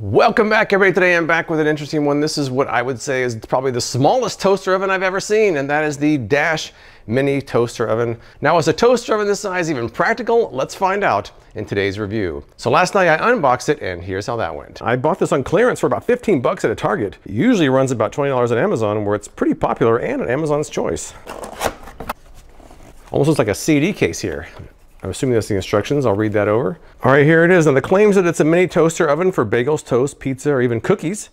Welcome back everybody. Today I'm back with an interesting one. This is what I would say is probably the smallest toaster oven I've ever seen and that is the Dash Mini Toaster Oven. Now is a toaster oven this size even practical? Let's find out in today's review. So last night I unboxed it and here's how that went. I bought this on clearance for about 15 bucks at a Target. It usually runs about $20 at Amazon where it's pretty popular and at Amazon's choice. Almost looks like a CD case here. I'm assuming that's the instructions. I'll read that over. All right, here it is. And the claims that it's a mini toaster oven for bagels, toast, pizza, or even cookies.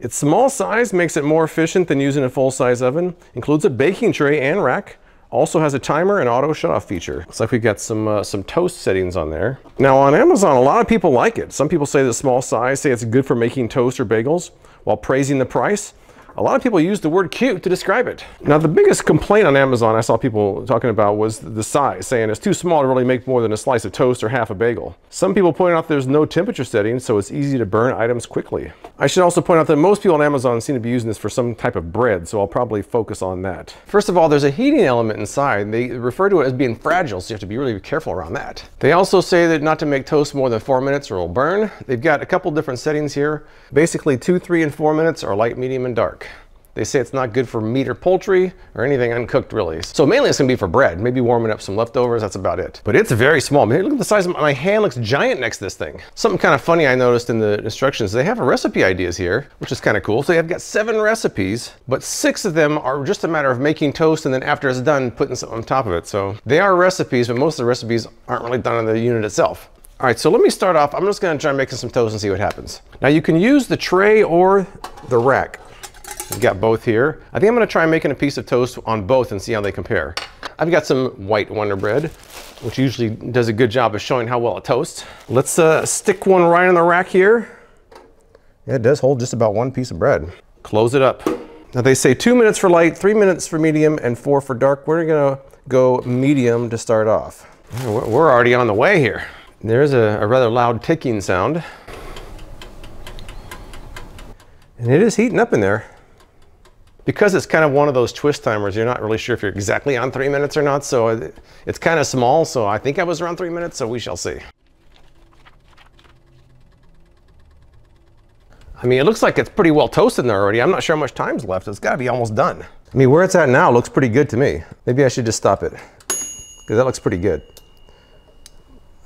Its small size makes it more efficient than using a full-size oven. Includes a baking tray and rack. Also has a timer and auto shut-off feature. Looks like we've got some uh, some toast settings on there. Now on Amazon, a lot of people like it. Some people say the small size, say it's good for making toast or bagels, while praising the price. A lot of people use the word cute to describe it. Now the biggest complaint on Amazon I saw people talking about was the size, saying it's too small to really make more than a slice of toast or half a bagel. Some people point out there's no temperature setting, so it's easy to burn items quickly. I should also point out that most people on Amazon seem to be using this for some type of bread, so I'll probably focus on that. First of all, there's a heating element inside. They refer to it as being fragile, so you have to be really careful around that. They also say that not to make toast more than four minutes or it'll burn. They've got a couple different settings here. Basically two, three, and four minutes are light, medium, and dark. They say it's not good for meat or poultry or anything uncooked really. So mainly it's gonna be for bread, maybe warming up some leftovers, that's about it. But it's very small. Man, look at the size of my, hand looks giant next to this thing. Something kind of funny I noticed in the instructions, they have a recipe ideas here, which is kind of cool. So they've got seven recipes, but six of them are just a matter of making toast and then after it's done, putting something on top of it. So they are recipes, but most of the recipes aren't really done in the unit itself. All right, so let me start off. I'm just gonna try making some toast and see what happens. Now you can use the tray or the rack. We've got both here. I think I'm gonna try making a piece of toast on both and see how they compare. I've got some white Wonder Bread, which usually does a good job of showing how well it toasts. Let's uh, stick one right on the rack here. Yeah, it does hold just about one piece of bread. Close it up. Now they say two minutes for light, three minutes for medium, and four for dark. We're gonna go medium to start off. We're already on the way here. There's a, a rather loud ticking sound. And it is heating up in there. Because it's kind of one of those twist timers, you're not really sure if you're exactly on three minutes or not, so it's kind of small, so I think I was around three minutes, so we shall see. I mean, it looks like it's pretty well toasted there already. I'm not sure how much time's left. It's gotta be almost done. I mean, where it's at now looks pretty good to me. Maybe I should just stop it, because that looks pretty good.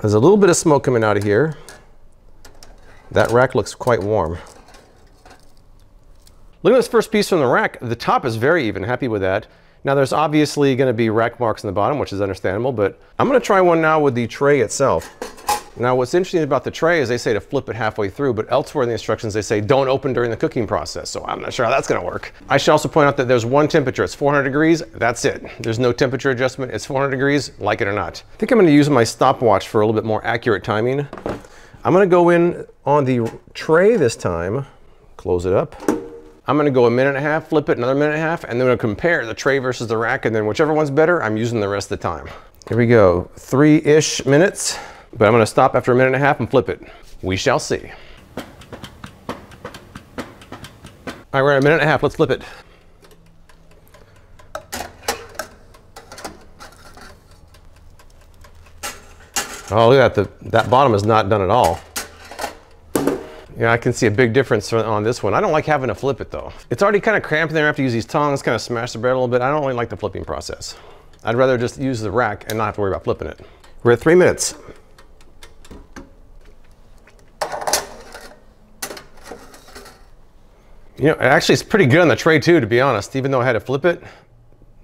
There's a little bit of smoke coming out of here. That rack looks quite warm. Look at this first piece from the rack. The top is very even, happy with that. Now there's obviously gonna be rack marks in the bottom, which is understandable, but I'm gonna try one now with the tray itself. Now what's interesting about the tray is they say to flip it halfway through, but elsewhere in the instructions they say don't open during the cooking process, so I'm not sure how that's gonna work. I should also point out that there's one temperature, it's 400 degrees, that's it. There's no temperature adjustment, it's 400 degrees, like it or not. I think I'm gonna use my stopwatch for a little bit more accurate timing. I'm gonna go in on the tray this time, close it up. I'm gonna go a minute and a half, flip it another minute and a half, and then I'm gonna compare the tray versus the rack, and then whichever one's better, I'm using the rest of the time. Here we go, three-ish minutes, but I'm gonna stop after a minute and a half and flip it. We shall see. All right, we're at a minute and a half, let's flip it. Oh, look at that, the, that bottom is not done at all. Yeah, I can see a big difference on this one. I don't like having to flip it though. It's already kind of cramped in there. I have to use these tongs, kind of smash the bread a little bit. I don't really like the flipping process. I'd rather just use the rack and not have to worry about flipping it. We're at three minutes. You know, actually it's pretty good on the tray too, to be honest. Even though I had to flip it,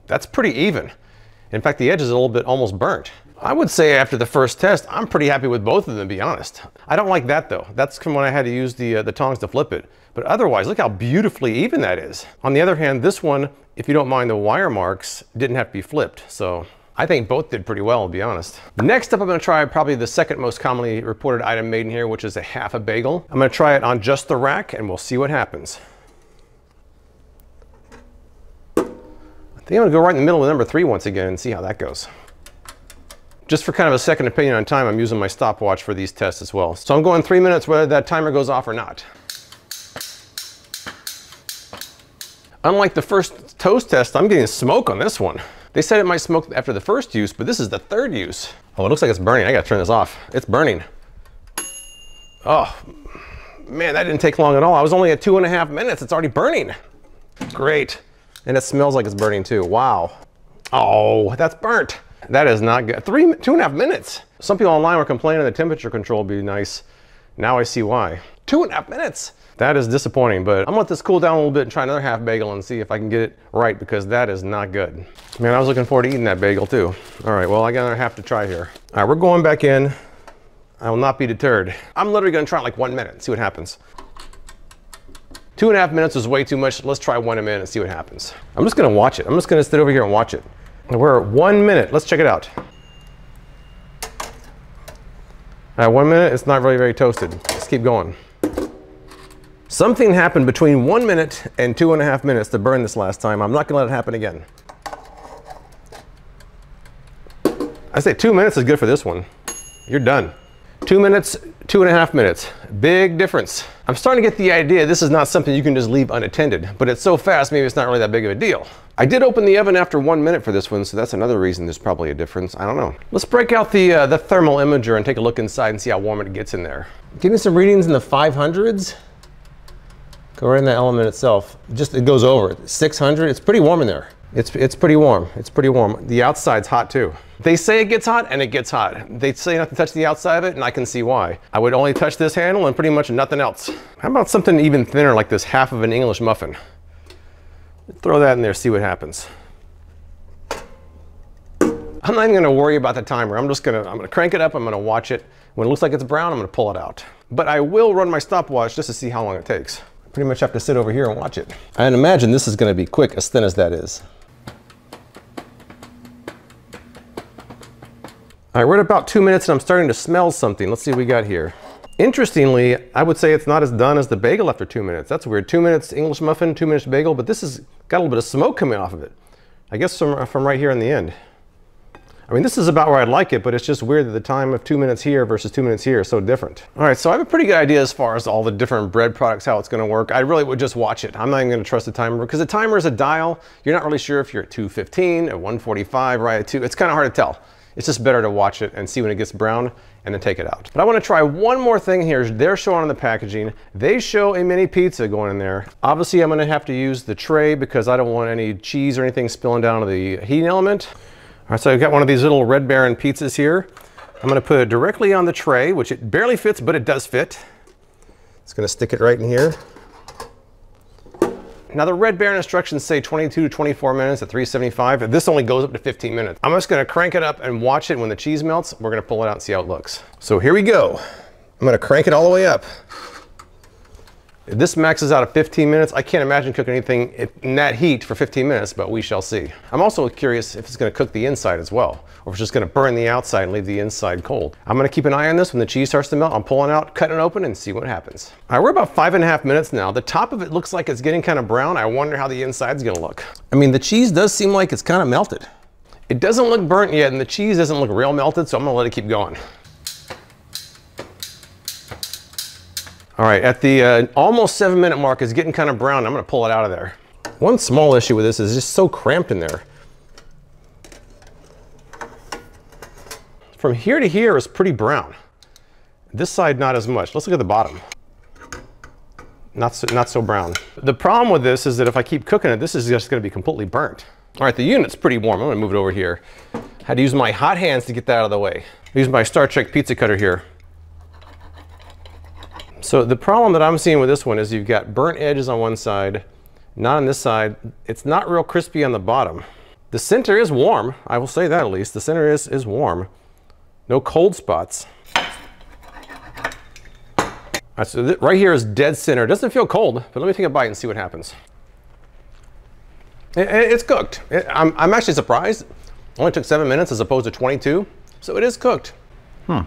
that's pretty even. In fact, the edge is a little bit almost burnt. I would say after the first test, I'm pretty happy with both of them, to be honest. I don't like that though. That's from when I had to use the, uh, the tongs to flip it. But otherwise, look how beautifully even that is. On the other hand, this one, if you don't mind the wire marks, didn't have to be flipped. So I think both did pretty well, to be honest. Next up, I'm gonna try probably the second most commonly reported item made in here, which is a half a bagel. I'm gonna try it on just the rack and we'll see what happens. I think I'm gonna go right in the middle of number three once again and see how that goes. Just for kind of a second opinion on time, I'm using my stopwatch for these tests as well. So I'm going three minutes whether that timer goes off or not. Unlike the first toast test, I'm getting smoke on this one. They said it might smoke after the first use, but this is the third use. Oh, it looks like it's burning. I gotta turn this off. It's burning. Oh, Man, that didn't take long at all. I was only at two and a half minutes. It's already burning. Great. And it smells like it's burning too. Wow. Oh, that's burnt. That is not good. Three, two and a half minutes. Some people online were complaining the temperature control would be nice. Now I see why. Two and a half minutes. That is disappointing, but I'm gonna let this cool down a little bit and try another half bagel and see if I can get it right because that is not good. Man, I was looking forward to eating that bagel too. All right, well, I got another half to try here. All right, we're going back in. I will not be deterred. I'm literally gonna try like one minute, and see what happens. Two and a half minutes is way too much. Let's try one a minute and see what happens. I'm just gonna watch it. I'm just gonna sit over here and watch it. We're at one minute. Let's check it out. At one minute, it's not really very toasted. Let's keep going. Something happened between one minute and two and a half minutes to burn this last time. I'm not gonna let it happen again. I say two minutes is good for this one. You're done. Two minutes, two and a half minutes. Big difference. I'm starting to get the idea this is not something you can just leave unattended, but it's so fast, maybe it's not really that big of a deal. I did open the oven after one minute for this one, so that's another reason there's probably a difference. I don't know. Let's break out the, uh, the thermal imager and take a look inside and see how warm it gets in there. Getting some readings in the 500s. Go right in the element itself. Just, it goes over it. 600, it's pretty warm in there. It's, it's pretty warm. It's pretty warm. The outside's hot too. They say it gets hot and it gets hot. They say not to touch the outside of it and I can see why. I would only touch this handle and pretty much nothing else. How about something even thinner like this half of an English muffin? Throw that in there, see what happens. I'm not even gonna worry about the timer. I'm just gonna, I'm gonna crank it up, I'm gonna watch it. When it looks like it's brown, I'm gonna pull it out. But I will run my stopwatch just to see how long it takes. I Pretty much have to sit over here and watch it. I imagine this is gonna be quick, as thin as that is. All right, we're at about two minutes and I'm starting to smell something. Let's see what we got here. Interestingly, I would say it's not as done as the bagel after two minutes. That's weird. Two minutes English muffin, two minutes bagel, but this has got a little bit of smoke coming off of it. I guess from, from right here in the end. I mean, this is about where I'd like it, but it's just weird that the time of two minutes here versus two minutes here is so different. All right, so I have a pretty good idea as far as all the different bread products, how it's gonna work. I really would just watch it. I'm not even gonna trust the timer because the timer is a dial. You're not really sure if you're at 215, at 145, right at two. It's kind of hard to tell. It's just better to watch it and see when it gets brown and then take it out. But I wanna try one more thing here. They're showing on the packaging. They show a mini pizza going in there. Obviously, I'm gonna have to use the tray because I don't want any cheese or anything spilling down to the heating element. All right, so I've got one of these little Red Baron pizzas here. I'm gonna put it directly on the tray, which it barely fits, but it does fit. It's gonna stick it right in here. Now the Red Baron instructions say 22 to 24 minutes at 375. This only goes up to 15 minutes. I'm just gonna crank it up and watch it when the cheese melts. We're gonna pull it out and see how it looks. So here we go. I'm gonna crank it all the way up. If this maxes out at 15 minutes, I can't imagine cooking anything in that heat for 15 minutes, but we shall see. I'm also curious if it's gonna cook the inside as well, or if it's just gonna burn the outside and leave the inside cold. I'm gonna keep an eye on this when the cheese starts to melt. I'm pulling out, cutting it open and see what happens. All right, we're about five and a half minutes now. The top of it looks like it's getting kind of brown. I wonder how the inside's gonna look. I mean, the cheese does seem like it's kind of melted. It doesn't look burnt yet and the cheese doesn't look real melted, so I'm gonna let it keep going. All right, at the uh, almost seven minute mark, it's getting kind of brown. I'm gonna pull it out of there. One small issue with this is it's just so cramped in there. From here to here is pretty brown. This side, not as much. Let's look at the bottom. Not so, not so brown. The problem with this is that if I keep cooking it, this is just gonna be completely burnt. All right, the unit's pretty warm. I'm gonna move it over here. Had to use my hot hands to get that out of the way. Use my Star Trek pizza cutter here. So the problem that I'm seeing with this one is you've got burnt edges on one side, not on this side. It's not real crispy on the bottom. The center is warm. I will say that at least. The center is, is warm. No cold spots. Right, so right here is dead center. It doesn't feel cold, but let me take a bite and see what happens. It, it, it's cooked. It, I'm, I'm actually surprised. Only took seven minutes as opposed to 22. So it is cooked. Hmm.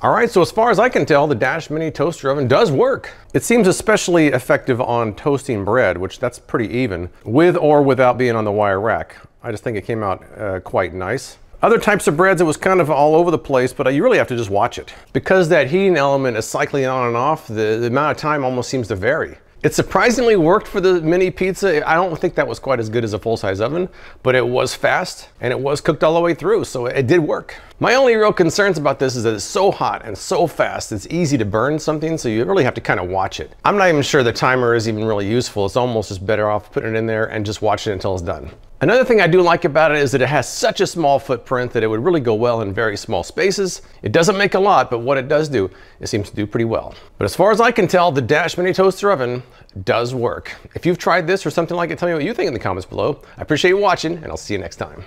All right, so as far as I can tell, the Dash Mini Toaster Oven does work. It seems especially effective on toasting bread, which that's pretty even, with or without being on the wire rack. I just think it came out uh, quite nice. Other types of breads, it was kind of all over the place, but you really have to just watch it. Because that heating element is cycling on and off, the, the amount of time almost seems to vary. It surprisingly worked for the mini pizza. I don't think that was quite as good as a full-size oven, but it was fast and it was cooked all the way through, so it did work. My only real concerns about this is that it's so hot and so fast, it's easy to burn something, so you really have to kind of watch it. I'm not even sure the timer is even really useful. It's almost just better off putting it in there and just watching it until it's done. Another thing I do like about it is that it has such a small footprint that it would really go well in very small spaces. It doesn't make a lot, but what it does do, it seems to do pretty well. But as far as I can tell, the Dash Mini Toaster Oven does work. If you've tried this or something like it, tell me what you think in the comments below. I appreciate you watching, and I'll see you next time.